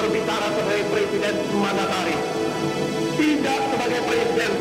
berbicara sebagai presiden mandatari. Tidak sebagai presiden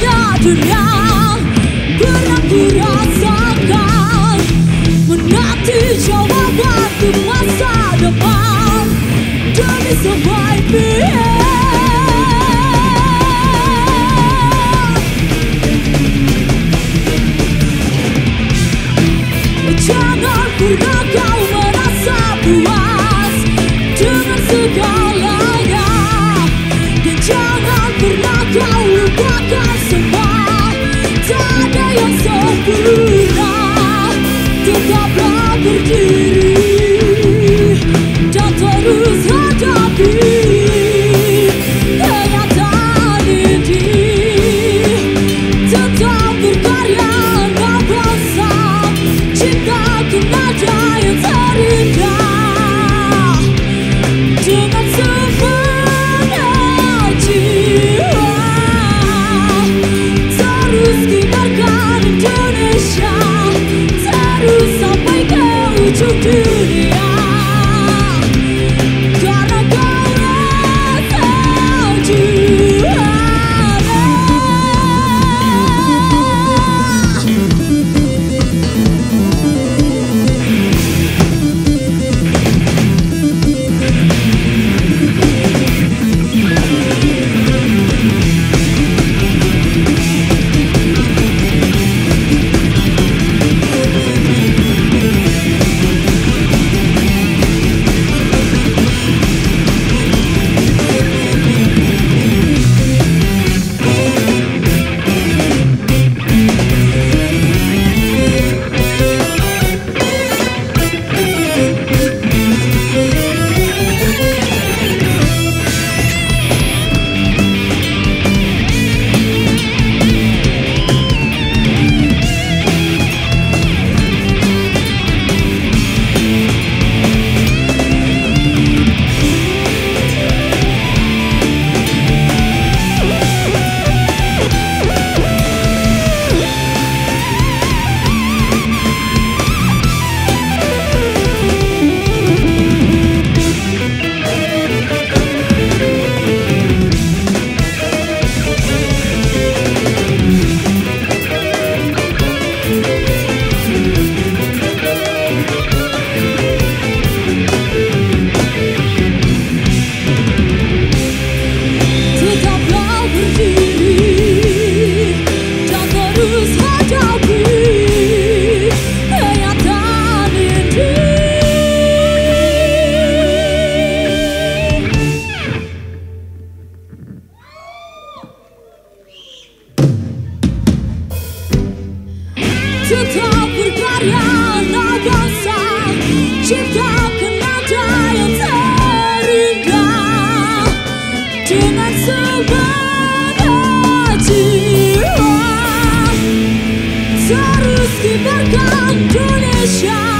Natural de Terus kibarkan Indonesia.